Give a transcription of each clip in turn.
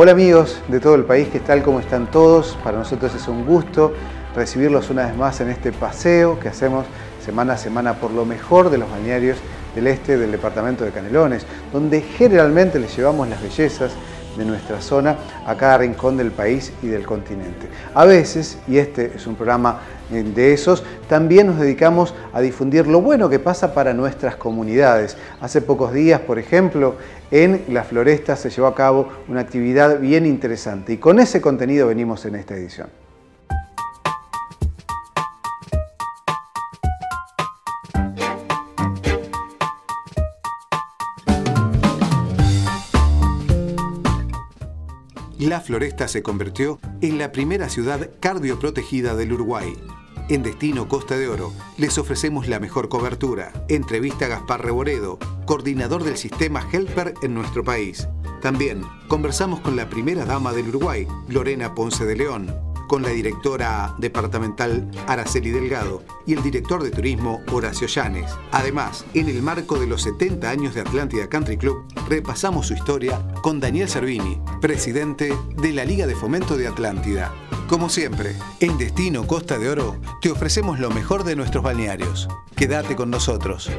Hola amigos de todo el país, ¿qué tal? ¿Cómo están todos? Para nosotros es un gusto recibirlos una vez más en este paseo que hacemos semana a semana por lo mejor de los balnearios del este del departamento de Canelones, donde generalmente les llevamos las bellezas de nuestra zona a cada rincón del país y del continente. A veces, y este es un programa de esos, también nos dedicamos a difundir lo bueno que pasa para nuestras comunidades. Hace pocos días, por ejemplo, en La Floresta se llevó a cabo una actividad bien interesante y con ese contenido venimos en esta edición. Floresta se convirtió en la primera ciudad cardioprotegida del Uruguay. En Destino Costa de Oro les ofrecemos la mejor cobertura. Entrevista a Gaspar Reboredo, coordinador del sistema Helper en nuestro país. También conversamos con la primera dama del Uruguay, Lorena Ponce de León, con la directora departamental Araceli Delgado y el director de turismo Horacio Llanes. Además, en el marco de los 70 años de Atlántida Country Club, repasamos su historia con Daniel Servini, presidente de la Liga de Fomento de Atlántida. Como siempre, en Destino Costa de Oro te ofrecemos lo mejor de nuestros balnearios. Quédate con nosotros.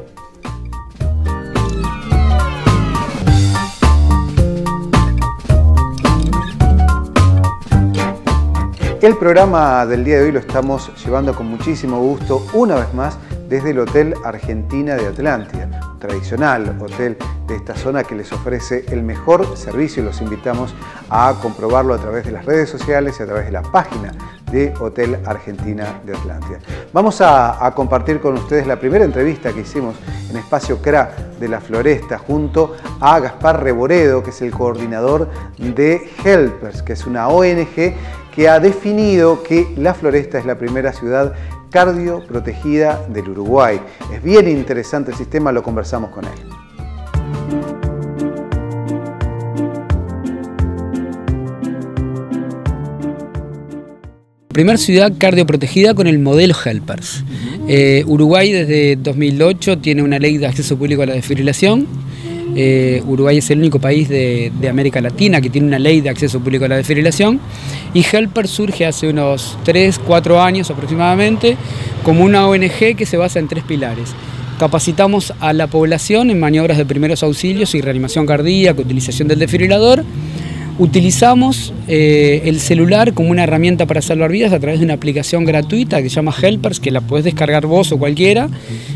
El programa del día de hoy lo estamos llevando con muchísimo gusto, una vez más, desde el Hotel Argentina de Atlántida, un tradicional hotel de esta zona que les ofrece el mejor servicio y los invitamos a comprobarlo a través de las redes sociales y a través de la página de Hotel Argentina de Atlántida. Vamos a, a, compartir con ustedes la primera entrevista que hicimos en Espacio CRA de la Floresta junto a Gaspar Reboredo, que es el coordinador de Helpers, que es una ONG que ha definido que La Floresta es la primera ciudad cardio protegida del Uruguay. Es bien interesante el sistema, lo conversamos con él. Primer ciudad cardioprotegida con el modelo Helpers. Eh, Uruguay desde 2008 tiene una ley de acceso público a la desfibrilación. Eh, Uruguay es el único país de, América Latina que tiene una ley de acceso público a la desfibrilación. Y Helpers surge hace unos 3, 4 años aproximadamente como una ONG que se basa en tres pilares. Capacitamos a la población en maniobras de primeros auxilios y reanimación cardíaca, utilización del desfibrilador. Utilizamos eh, el celular como una herramienta para salvar vidas a través de una aplicación gratuita que se llama Helpers, que la puedes descargar vos o cualquiera,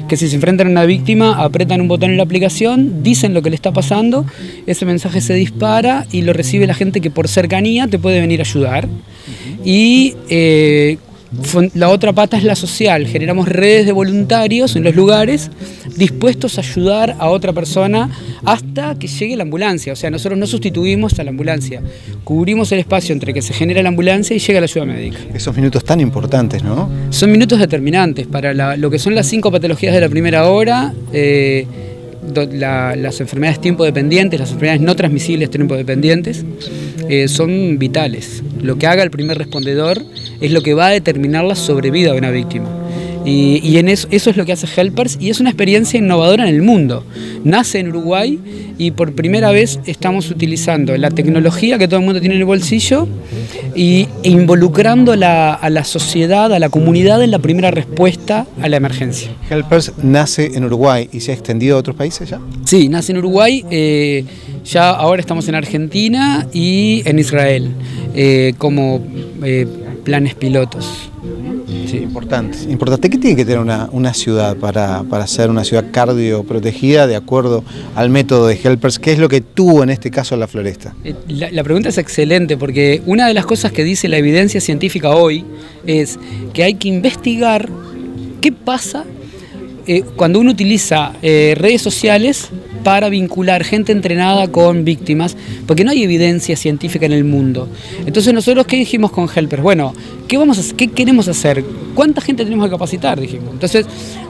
que si se enfrentan a una víctima apretan un botón en la aplicación, dicen lo que le está pasando, ese mensaje se dispara y lo recibe la gente que por cercanía te puede venir a ayudar. Y eh, la otra pata es la social, generamos redes de voluntarios en los lugares dispuestos a ayudar a otra persona hasta que llegue la ambulancia. O sea, nosotros no sustituimos a la ambulancia, cubrimos el espacio entre que se genera la ambulancia y llega la ayuda médica. Esos minutos tan importantes, ¿no? Son minutos determinantes para la, lo que son las cinco patologías de la primera hora. Eh, la, las enfermedades tiempo dependientes, las enfermedades no transmisibles tiempo dependientes, eh, son vitales. Lo que haga el primer respondedor es lo que va a determinar la sobrevida de una víctima. Y, y en eso, eso es lo que hace Helpers y es una experiencia innovadora en el mundo. Nace en Uruguay y por primera vez estamos utilizando la tecnología que todo el mundo tiene en el bolsillo y e involucrando la, a la sociedad, a la comunidad en la primera respuesta a la emergencia. Helpers nace en Uruguay y se ha extendido a otros países ya. Sí, nace en Uruguay, eh, ya ahora estamos en Argentina y en Israel eh, como eh, planes pilotos. Sí. Importante, importante. ¿Qué tiene que tener una, una ciudad para, para, ser una ciudad cardio protegida de acuerdo al método de Helpers? ¿Qué es lo que tuvo en este caso la floresta? La, la, pregunta es excelente porque una de las cosas que dice la evidencia científica hoy es que hay que investigar qué pasa eh, cuando uno utiliza eh, redes sociales para vincular gente entrenada con víctimas, porque no hay evidencia científica en el mundo. Entonces nosotros, ¿qué dijimos con Helpers? Bueno, ¿qué, vamos ¿qué queremos hacer? ¿Cuánta gente tenemos que capacitar? Dijimos. Entonces,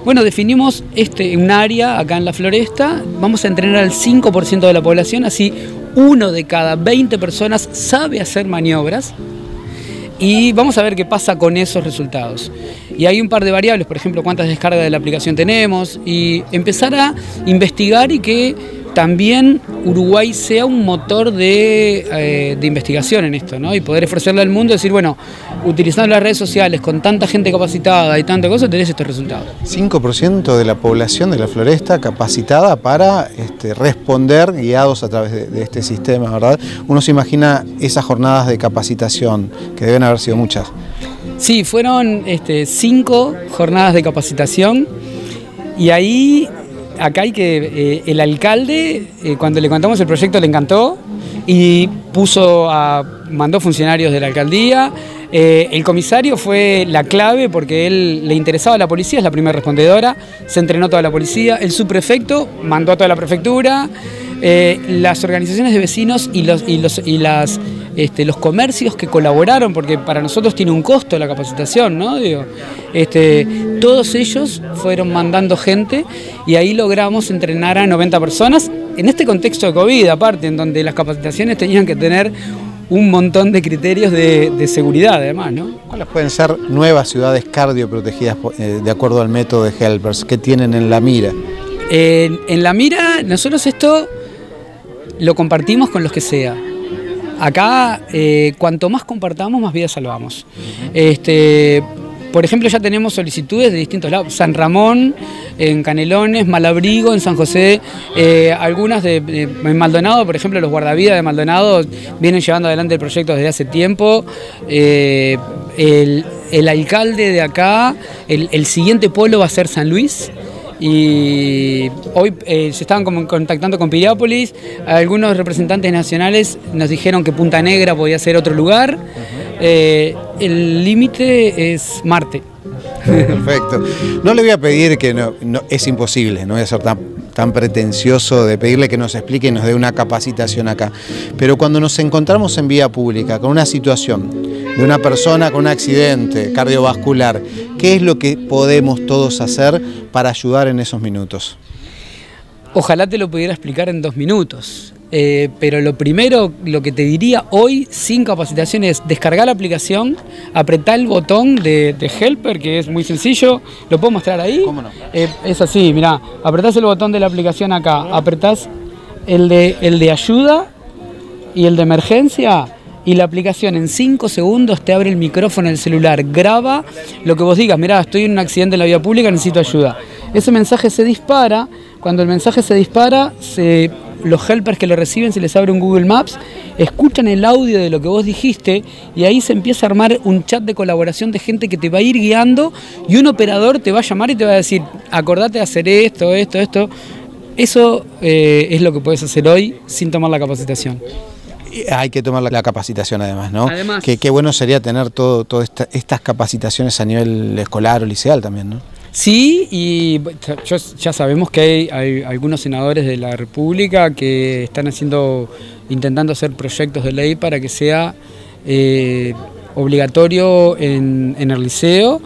bueno, definimos este, un área acá en la floresta, vamos a entrenar al 5% de la población, así uno de cada 20 personas sabe hacer maniobras, y vamos a ver qué pasa con esos resultados. Y hay un par de variables, por ejemplo, cuántas descargas de la aplicación tenemos y empezar a investigar y que también Uruguay sea un motor de, investigación en esto, ¿no? Y poder ofrecerle al mundo, decir, bueno, utilizando las redes sociales, con tanta gente capacitada y tanta cosa, tenés estos resultados. 5% de la población de la floresta capacitada para este, responder guiados a través de, este sistema, ¿verdad? Uno se imagina esas jornadas de capacitación, que deben haber sido muchas. Sí, fueron este, cinco jornadas de capacitación y ahí, acá hay que, eh, el alcalde, eh, cuando le contamos el proyecto le encantó y puso a, mandó funcionarios de la alcaldía, eh, el comisario fue la clave porque él le interesaba a la policía, es la primera respondedora, se entrenó toda la policía, el subprefecto mandó a toda la prefectura, eh, las organizaciones de vecinos y los, y los, y las, este, los comercios que colaboraron, porque para nosotros tiene un costo la capacitación, ¿no? este, todos ellos fueron mandando gente y ahí logramos entrenar a 90 personas en este contexto de COVID, aparte, en donde las capacitaciones tenían que tener un montón de criterios de, seguridad además. ¿no? ¿Cuáles pueden ser nuevas ciudades cardioprotegidas eh, de acuerdo al método de Helpers? ¿Qué tienen en la mira? en la mira, nosotros esto lo compartimos con los que sea. Acá, eh, cuanto más compartamos, más vidas salvamos. Este, por ejemplo, ya tenemos solicitudes de distintos lados. San Ramón, en Canelones, Malabrigo, en San José, eh, algunas de, Maldonado, por ejemplo, los guardavidas de Maldonado vienen llevando adelante el proyecto desde hace tiempo. Eh, el, alcalde de acá, el, siguiente polo va a ser San Luis y hoy eh, se estaban contactando con Piriápolis, algunos representantes nacionales nos dijeron que Punta Negra podía ser otro lugar, el límite es Marte. Perfecto. No le voy a pedir que no, es imposible, no voy a ser tan, tan pretencioso de pedirle que nos explique y nos dé una capacitación acá. Pero cuando nos encontramos en vía pública con una situación de una persona con un accidente cardiovascular, ¿qué es lo que podemos todos hacer para ayudar en esos minutos? Ojalá te lo pudiera explicar en dos minutos. Eh, pero lo primero, lo que te diría hoy, sin capacitación, es descargar la aplicación, apretar el botón de, Helper, que es muy sencillo. ¿Lo puedo mostrar ahí? ¿Cómo no? Eh, es así, mira, apretás el botón de la aplicación acá, apretás el de, el de ayuda y el de emergencia y la aplicación en 5 segundos te abre el micrófono del celular, graba lo que vos digas, mira, estoy en un accidente en la vía pública, necesito ayuda. Ese mensaje se dispara, cuando el mensaje se dispara, se los helpers que lo reciben se les abre un Google Maps, escuchan el audio de lo que vos dijiste y ahí se empieza a armar un chat de colaboración de gente que te va a ir guiando y un operador te va a llamar y te va a decir, acordate de hacer esto, esto, esto. Eso eh, es lo que puedes hacer hoy sin tomar la capacitación. Hay que tomar la capacitación además, ¿no? Además, qué, bueno sería tener todas todo estas capacitaciones a nivel escolar o liceal también, ¿no? Sí, y ya sabemos que hay, algunos senadores de la República que están haciendo, intentando hacer proyectos de ley para que sea eh, obligatorio en, el liceo.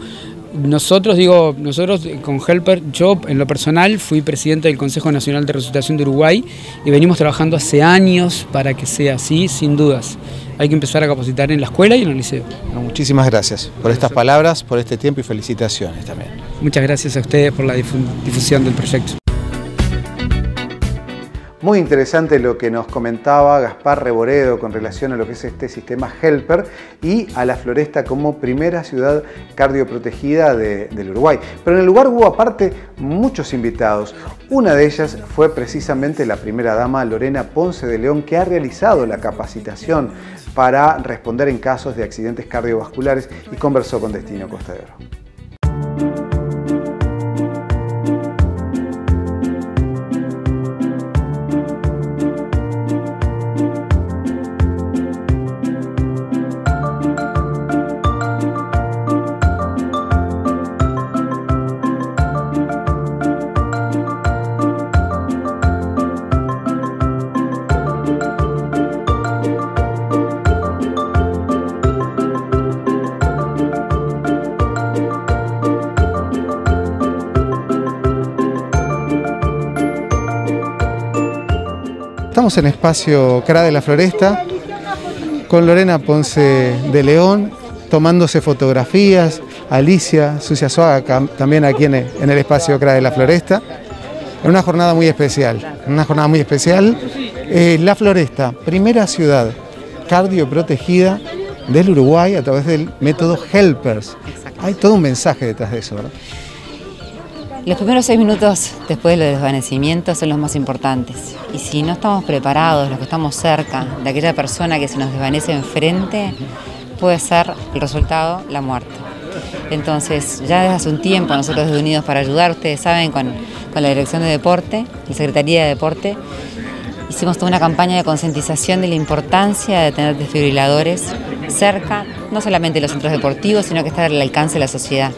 Nosotros, digo, nosotros con Helper, yo en lo personal fui presidente del Consejo Nacional de Resultación de Uruguay y venimos trabajando hace años para que sea así, sin dudas hay que empezar a capacitar en la escuela y en el liceo. muchísimas gracias por estas palabras, por este tiempo y felicitaciones también. Muchas gracias a ustedes por la difusión del proyecto. Muy interesante lo que nos comentaba Gaspar Reboredo con relación a lo que es este sistema Helper y a la Floresta como primera ciudad cardioprotegida del Uruguay. Pero en el lugar hubo aparte muchos invitados. Una de ellas fue precisamente la primera dama Lorena Ponce de León que ha realizado la capacitación para responder en casos de accidentes cardiovasculares y conversó con Destino Costa En espacio CRA de la Floresta con Lorena Ponce de León tomándose fotografías, Alicia Sucia también aquí en el, espacio CRA de la Floresta, en una jornada muy especial. una jornada muy especial. Eh, la Floresta, primera ciudad cardioprotegida del Uruguay a través del método Helpers. Hay todo un mensaje detrás de eso, ¿verdad? Los primeros seis minutos después del desvanecimiento son los más importantes. Y si no estamos preparados, los que estamos cerca de aquella persona que se nos desvanece enfrente, puede ser el resultado la muerte. Entonces, ya desde hace un tiempo nosotros desde Unidos para Ayudar, ustedes saben, con, con la Dirección de Deporte, la Secretaría de Deporte, hicimos toda una campaña de concientización de la importancia de tener desfibriladores cerca, no solamente de los centros deportivos, sino que estar al alcance de la sociedad.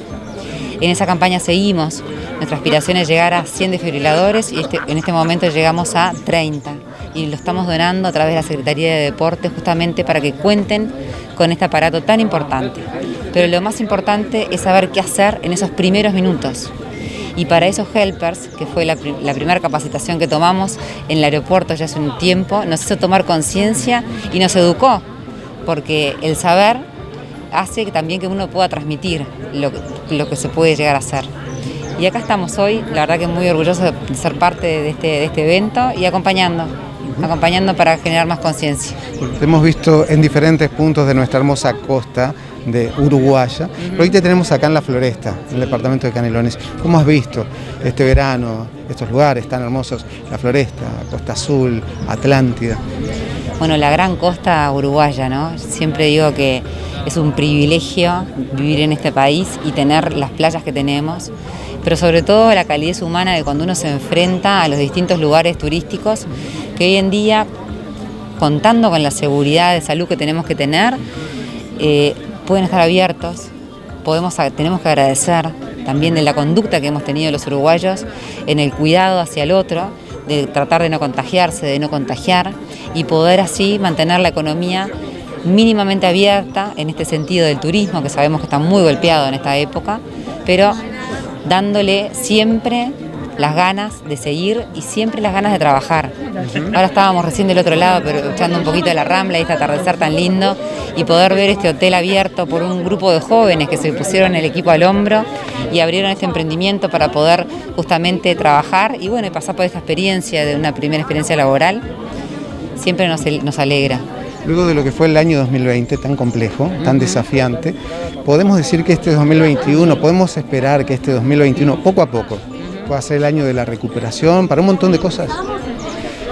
En esa campaña seguimos, nuestra aspiración es llegar a 100 desfibriladores y este, en este momento llegamos a 30 y lo estamos donando a través de la Secretaría de Deportes justamente para que cuenten con este aparato tan importante. Pero lo más importante es saber qué hacer en esos primeros minutos. Y para esos helpers, que fue la, la primera capacitación que tomamos en el aeropuerto ya hace un tiempo, nos hizo tomar conciencia y nos educó, porque el saber hace también que uno pueda transmitir lo, lo que se puede llegar a hacer. Y acá estamos hoy, la verdad que muy orgullosos de ser parte de este, de este evento y acompañando, acompañando para generar más conciencia. Hemos visto en diferentes puntos de nuestra hermosa costa de Uruguaya, pero hoy te tenemos acá en la Floresta, en el departamento de Canelones. ¿Cómo has visto este verano, estos lugares tan hermosos, la Floresta, Costa Azul, Atlántida? Bueno, la gran costa uruguaya, ¿no? Siempre digo que es un privilegio vivir en este país y tener las playas que tenemos, pero sobre todo la calidez humana de cuando uno se enfrenta a los distintos lugares turísticos que hoy en día, contando con la seguridad de salud que tenemos que tener, eh, pueden estar abiertos. Podemos, tenemos que agradecer también de la conducta que hemos tenido los uruguayos en el cuidado hacia el otro, de tratar de no contagiarse, de no contagiar y poder así mantener la economía mínimamente abierta en este sentido del turismo, que sabemos que está muy golpeado en esta época, pero dándole siempre las ganas de seguir y siempre las ganas de trabajar. Ahora estábamos recién del otro lado, pero escuchando un poquito de la Rambla y este atardecer tan lindo y poder ver este hotel abierto por un grupo de jóvenes que se pusieron el equipo al hombro y abrieron este emprendimiento para poder justamente trabajar y bueno, pasar por esta experiencia de una primera experiencia laboral, siempre nos, nos alegra. Luego de lo que fue el año 2020, tan complejo, tan desafiante, podemos decir que este 2021, podemos esperar que este 2021, poco a poco, pueda ser el año de la recuperación para un montón de cosas.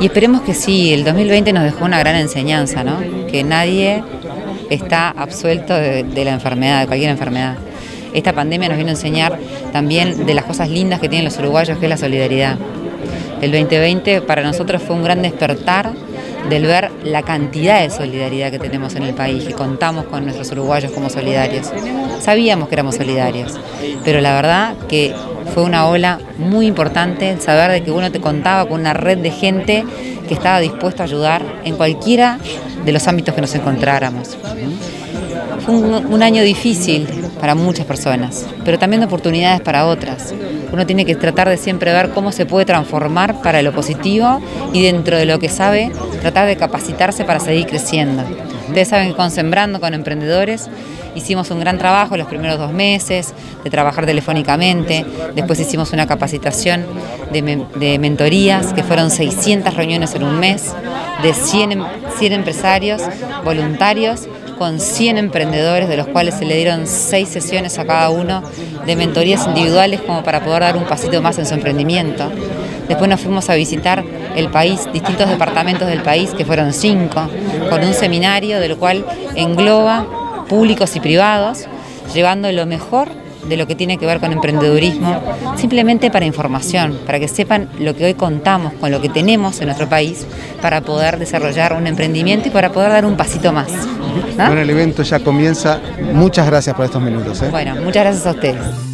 Y esperemos que sí, el 2020 nos dejó una gran enseñanza, ¿no? Que nadie está absuelto de, de la enfermedad, de cualquier enfermedad. Esta pandemia nos vino a enseñar también de las cosas lindas que tienen los uruguayos, que es la solidaridad. El 2020 para nosotros fue un gran despertar del ver la cantidad de solidaridad que tenemos en el país, que contamos con nuestros uruguayos como solidarios. Sabíamos que éramos solidarios, pero la verdad que fue una ola muy importante saber de que uno te contaba con una red de gente que estaba dispuesto a ayudar en cualquiera de los ámbitos que nos encontráramos. Fue un, un año difícil para muchas personas, pero también de oportunidades para otras. Uno tiene que tratar de siempre ver cómo se puede transformar para lo positivo y dentro de lo que sabe, tratar de capacitarse para seguir creciendo. Ustedes saben que con Sembrando, con emprendedores, hicimos un gran trabajo los primeros dos meses, de trabajar telefónicamente, después hicimos una capacitación de, mentorías, que fueron 600 reuniones en un mes, de 100, 100 empresarios, voluntarios, con 100 emprendedores, de los cuales se le dieron 6 sesiones a cada uno de mentorías individuales como para poder dar un pasito más en su emprendimiento. Después nos fuimos a visitar el país, distintos departamentos del país, que fueron 5, con un seminario del cual engloba públicos y privados, llevando lo mejor de lo que tiene que ver con emprendedurismo, simplemente para información, para que sepan lo que hoy contamos con lo que tenemos en nuestro país para poder desarrollar un emprendimiento y para poder dar un pasito más. ¿No? Bueno, el evento ya comienza. Muchas gracias por estos minutos. ¿eh? Bueno, muchas gracias a ustedes.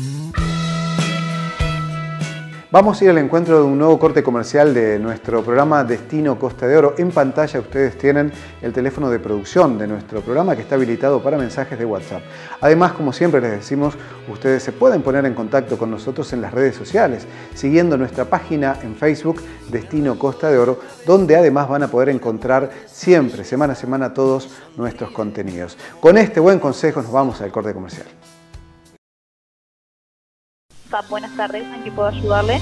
Vamos a ir al encuentro de un nuevo corte comercial de nuestro programa Destino Costa de Oro. En pantalla ustedes tienen el teléfono de producción de nuestro programa que está habilitado para mensajes de WhatsApp. Además, como siempre les decimos, ustedes se pueden poner en contacto con nosotros en las redes sociales, siguiendo nuestra página en Facebook Destino Costa de Oro, donde además van a poder encontrar siempre, semana a semana, todos nuestros contenidos. Con este buen consejo nos vamos al corte comercial. Buenas tardes, ¿en qué puedo ayudarle?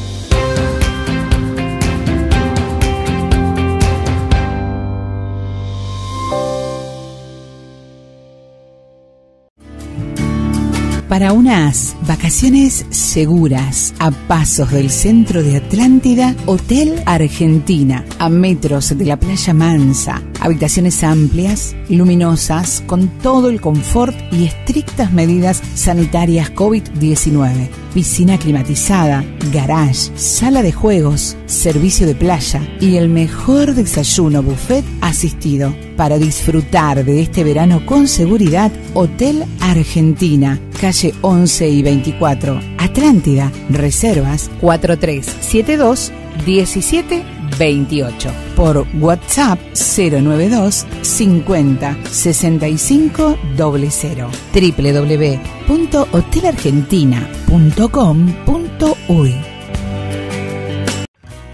Para unas vacaciones seguras, a pasos del centro de Atlántida, Hotel Argentina, a metros de la playa Mansa, habitaciones amplias, luminosas, con todo el confort y estrictas medidas sanitarias COVID-19, piscina climatizada, garage, sala de juegos, servicio de playa y el mejor desayuno buffet asistido. Para disfrutar de este verano con seguridad, Hotel Argentina, calle 11 y 24, Atlántida, Reservas 4372 1728. Por WhatsApp 092 50 65 00 www.hotelargentina.com.uy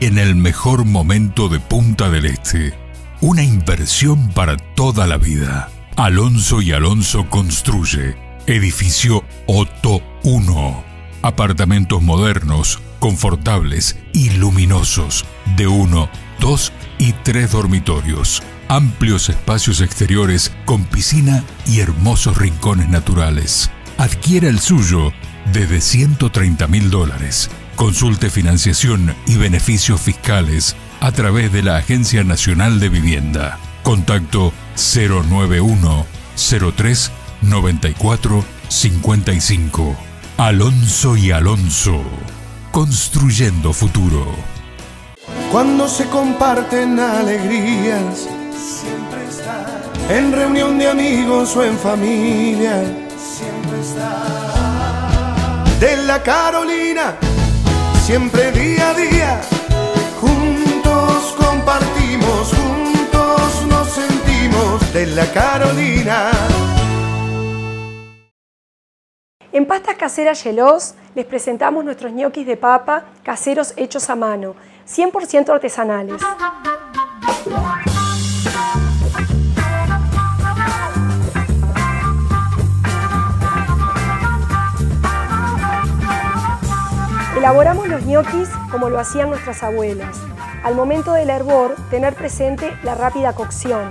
En el mejor momento de Punta del Este, una inversión para toda la vida. Alonso y Alonso construye edificio Otto 1. Apartamentos modernos, confortables y luminosos de uno, dos y tres dormitorios. Amplios espacios exteriores con piscina y hermosos rincones naturales. Adquiera el suyo desde 130 mil dólares. Consulte financiación y beneficios fiscales a través de la Agencia Nacional de Vivienda. Contacto 091 03 94 55. Alonso y Alonso. Construyendo futuro. Cuando se comparten alegrías, siempre está. En reunión de amigos o en familia, siempre está. De la Carolina, siempre día a día, juntos compartimos, juntos nos sentimos. De la Carolina. En Pastas Caseras Yelos les presentamos nuestros ñoquis de papa caseros hechos a mano, 100% artesanales. Elaboramos los ñoquis como lo hacían nuestras abuelas. Al momento del hervor, tener presente la rápida cocción.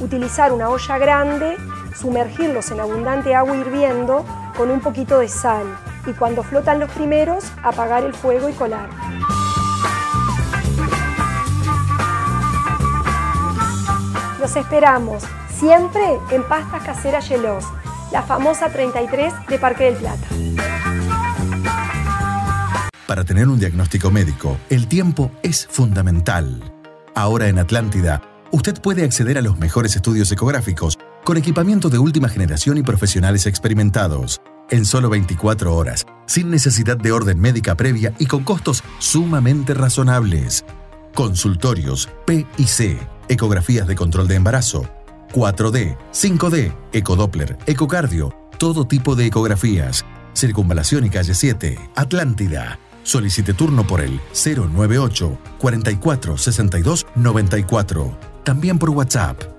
Utilizar una olla grande, sumergirlos en abundante agua hirviendo con un poquito de sal y cuando flotan los primeros, apagar el fuego y colar. Los esperamos siempre en Pastas Caseras Yelos, la famosa 33 de Parque del Plata. Para tener un diagnóstico médico, el tiempo es fundamental. Ahora en Atlántida, usted puede acceder a los mejores estudios ecográficos con equipamiento de última generación y profesionales experimentados, en solo 24 horas, sin necesidad de orden médica previa y con costos sumamente razonables. Consultorios P y C, ecografías de control de embarazo, 4D, 5D, ecodoppler, ecocardio, todo tipo de ecografías. Circunvalación y calle 7, Atlántida. Solicite turno por el 098 44 62 94. También por WhatsApp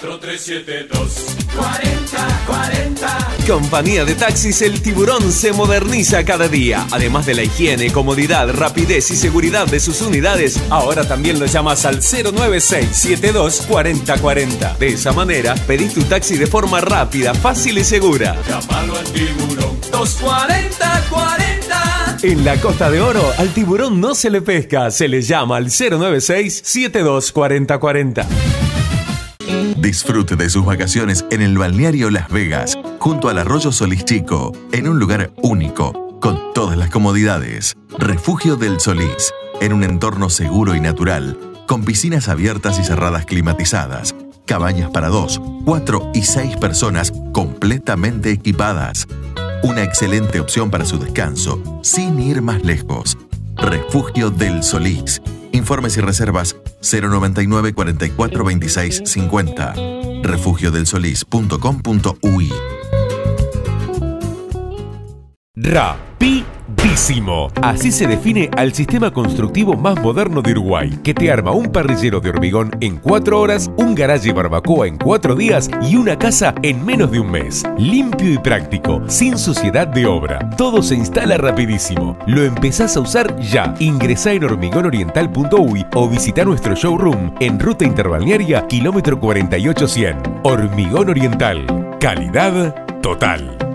4372 40 40 Compañía de Taxis El Tiburón se moderniza cada día. Además de la higiene, comodidad, rapidez y seguridad de sus unidades, ahora también lo llamas al 09672 4040. De esa manera, pedís tu taxi de forma rápida, fácil y segura. Llámalo al Tiburón 240 40 En la Costa de Oro, al tiburón no se le pesca, se le llama al 096 72 4040. Disfrute de sus vacaciones en el balneario Las Vegas, junto al arroyo Solís Chico, en un lugar único, con todas las comodidades. Refugio del Solís, en un entorno seguro y natural, con piscinas abiertas y cerradas climatizadas, cabañas para dos, cuatro y seis personas completamente equipadas. Una excelente opción para su descanso, sin ir más lejos. Refugio del Solís. Informes y reservas 099 44 26 50. refugiodelsolís.com.uy Así se define al sistema constructivo más moderno de Uruguay, que te arma un parrillero de hormigón en cuatro horas, un garaje barbacoa en cuatro días y una casa en menos de un mes. Limpio y práctico, sin suciedad de obra. Todo se instala rapidísimo. Lo empezás a usar ya. Ingresá en hormigonoriental.uy o visita nuestro showroom en Ruta Interbalnearia, kilómetro 48100. Hormigón Oriental. Calidad total.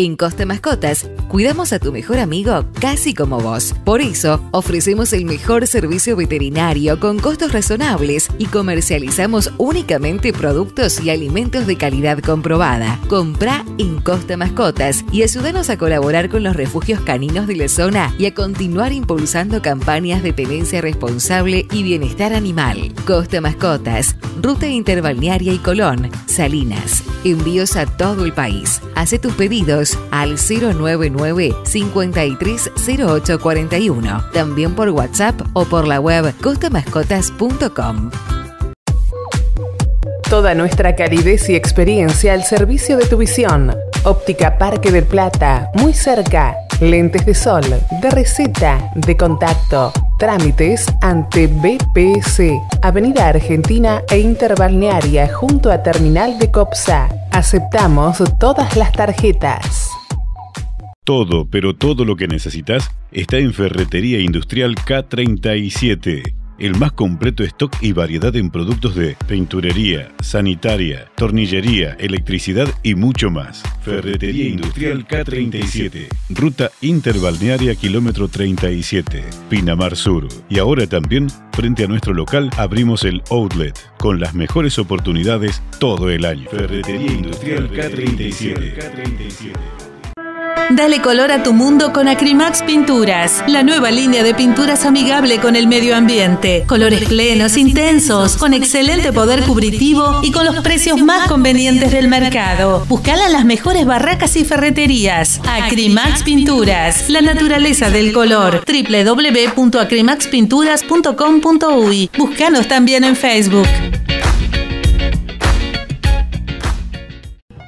En Costa Mascotas, cuidamos a tu mejor amigo casi como vos. Por eso, ofrecemos el mejor servicio veterinario con costos razonables y comercializamos únicamente productos y alimentos de calidad comprobada. Compra en Costa Mascotas y ayúdanos a colaborar con los refugios caninos de la zona y a continuar impulsando campañas de tenencia responsable y bienestar animal. Costa Mascotas, Ruta Interbalnearia y Colón, Salinas. Envíos a todo el país. Hace tus pedidos al 099 530841. También por WhatsApp o por la web costamascotas.com. Toda nuestra calidez y experiencia al servicio de tu visión. Óptica Parque del Plata, muy cerca. Lentes de sol, de receta, de contacto. Trámites ante BPC, Avenida Argentina e Interbalnearia junto a Terminal de Copsa. Aceptamos todas las tarjetas. Todo, pero todo lo que necesitas está en Ferretería Industrial K37. El más completo stock y variedad en productos de pinturería, sanitaria, tornillería, electricidad y mucho más. Ferretería Industrial K37. Ruta Interbalnearia kilómetro 37, Pinamar Sur. Y ahora también, frente a nuestro local, abrimos el outlet, con las mejores oportunidades todo el año. Ferretería Industrial K37. Dale color a tu mundo con Acrimax Pinturas, la nueva línea de pinturas amigable con el medio ambiente. Colores plenos, intensos, con excelente poder cubritivo y con los precios más convenientes del mercado. Buscala en las mejores barracas y ferreterías. Acrimax Pinturas, la naturaleza del color. www.acrimaxpinturas.com.uy. Búscanos también en Facebook.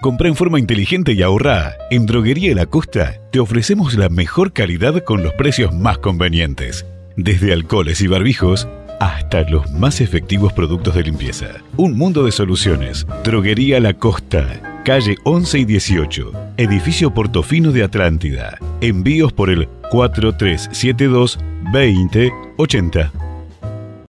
Compra en forma inteligente y ahorrá. En Droguería La Costa te ofrecemos la mejor calidad con los precios más convenientes. Desde alcoholes y barbijos hasta los más efectivos productos de limpieza. Un mundo de soluciones. Droguería La Costa, calle 11 y 18, edificio Portofino de Atlántida. Envíos por el 4372 2080.